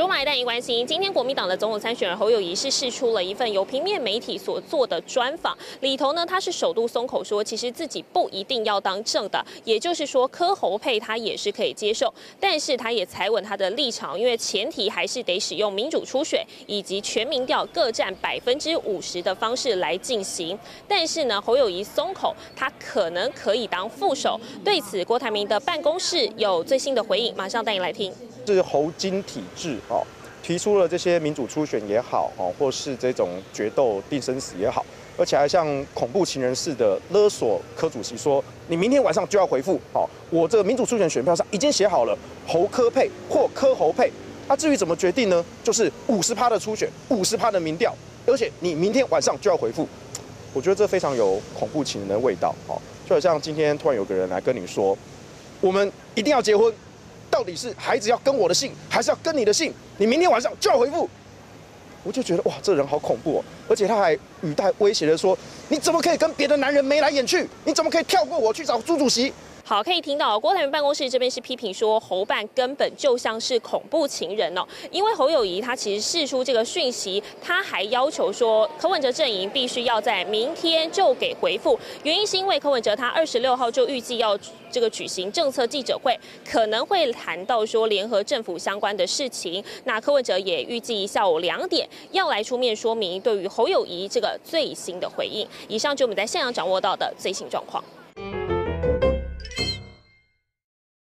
中马一旦一关心，今天国民党的总统参选人侯友谊是释出了一份由平面媒体所做的专访，里头呢，他是首度松口说，其实自己不一定要当正的，也就是说柯侯配他也是可以接受，但是他也踩稳他的立场，因为前提还是得使用民主初选以及全民调各占百分之五十的方式来进行。但是呢，侯友谊松口，他可能可以当副手。对此，郭台铭的办公室有最新的回应，马上带你来听。是侯金体制哦，提出了这些民主初选也好哦，或是这种决斗定生死也好，而且还像恐怖情人似的勒索柯主席说，你明天晚上就要回复哦，我这个民主初选选票上已经写好了侯科配或柯侯配，那至于怎么决定呢？就是五十趴的初选，五十趴的民调，而且你明天晚上就要回复，我觉得这非常有恐怖情人的味道哦，就好像今天突然有个人来跟你说，我们一定要结婚。到底是孩子要跟我的姓，还是要跟你的姓？你明天晚上就要回复。我就觉得哇，这人好恐怖哦！而且他还语带威胁的说：“你怎么可以跟别的男人眉来眼去？你怎么可以跳过我去找朱主席？”好，可以听到郭台铭办公室这边是批评说侯办根本就像是恐怖情人哦，因为侯友谊他其实释出这个讯息，他还要求说柯文哲阵营必须要在明天就给回复，原因是因为柯文哲他二十六号就预计要这个举行政策记者会，可能会谈到说联合政府相关的事情，那柯文哲也预计下午两点要来出面说明对于侯友谊这个最新的回应。以上就我们在现场掌握到的最新状况。